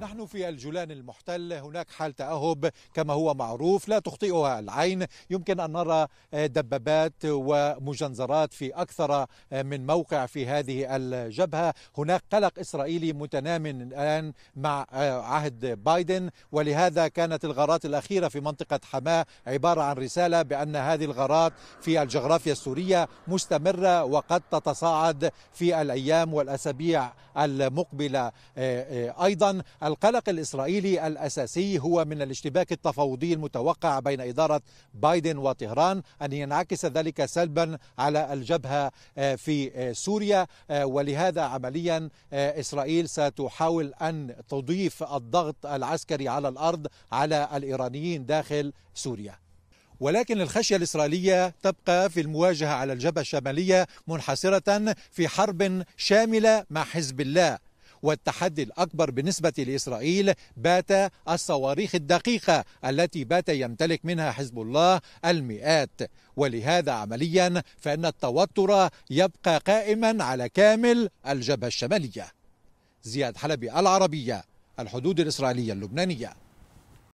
نحن في الجولان المحتل هناك حال تأهب كما هو معروف لا تخطئها العين. يمكن أن نرى دبابات ومجنزرات في أكثر من موقع في هذه الجبهة. هناك قلق إسرائيلي متنام الآن مع عهد بايدن. ولهذا كانت الغارات الأخيرة في منطقة حماة عبارة عن رسالة بأن هذه الغارات في الجغرافيا السورية مستمرة وقد تتصاعد في الأيام والأسابيع المقبلة أيضا. القلق الإسرائيلي الأساسي هو من الاشتباك التفاوضي المتوقع بين إدارة بايدن وطهران أن ينعكس ذلك سلبا على الجبهة في سوريا ولهذا عمليا إسرائيل ستحاول أن تضيف الضغط العسكري على الأرض على الإيرانيين داخل سوريا. ولكن الخشية الإسرائيلية تبقى في المواجهة على الجبهة الشمالية منحصرة في حرب شاملة مع حزب الله. والتحدي الأكبر بالنسبة لإسرائيل بات الصواريخ الدقيقة التي بات يمتلك منها حزب الله المئات. ولهذا عمليا فإن التوتر يبقى قائما على كامل الجبهة الشمالية. زياد حلبي العربية الحدود الإسرائيلية اللبنانية.